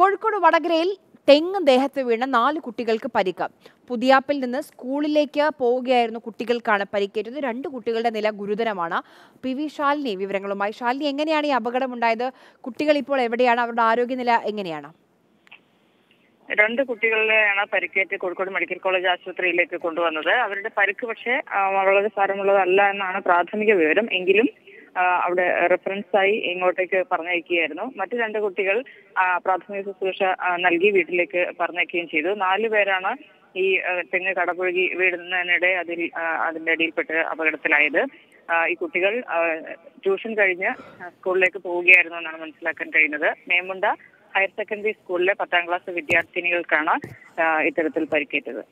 കോഴിക്കോട് വടകരയിൽ തെങ്ങ് ദേഹത്ത് വീണ നാല് കുട്ടികൾക്ക് പരിക്ക്. പുതിയാപ്പിൽ നിന്ന് സ്കൂളിലേക്ക് പോവുകയായിരുന്നു കുട്ടികൾക്കാണ് പരിക്കേറ്റത്. രണ്ട് കുട്ടികളുടെ നില ഗുരുതരമാണ്. പി വി ശാലിനി വിവരങ്ങളുമായി. ശാലിനി എങ്ങനെയാണ് ഈ അപകടമുണ്ടായത്? കുട്ടികൾ ഇപ്പോൾ എവിടെയാണ്? അവരുടെ ആരോഗ്യനില എങ്ങനെയാണ്? രണ്ട് കുട്ടികളെയാണ് പരിക്കേറ്റ് കോഴിക്കോട് മെഡിക്കൽ കോളേജ് ആശുപത്രിയിലേക്ക് കൊണ്ടുവന്നത്. അവരുടെ പരിക്ക് പക്ഷേ വളരെ സാരമുള്ളതല്ല എന്നാണ് പ്രാഥമിക വിവരം. എങ്കിലും അവിടെ റെഫറൻസ് ആയി ഇങ്ങോട്ടേക്ക് പറഞ്ഞയക്കുകയായിരുന്നു. മറ്റു രണ്ട് കുട്ടികൾ പ്രാഥമിക ശുശ്രൂഷ നൽകി വീട്ടിലേക്ക് പറഞ്ഞയക്കുകയും ചെയ്തു. നാലു പേരാണ് ഈ തെങ്ങ് കടപുഴകി വീടുന്നതിനിടെ അതിൽ അതിന്റെ അടിയിൽപ്പെട്ട് അപകടത്തിലായത്. ഈ കുട്ടികൾ ട്യൂഷൻ കഴിഞ്ഞ് സ്കൂളിലേക്ക് പോവുകയായിരുന്നു എന്നാണ് മനസ്സിലാക്കാൻ കഴിയുന്നത്. മേമുണ്ട ഹയർ സെക്കൻഡറി സ്കൂളിലെ പത്താം ക്ലാസ് വിദ്യാർത്ഥിനികൾക്കാണ് ഇത്തരത്തിൽ പരിക്കേറ്റത്.